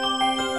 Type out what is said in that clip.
Música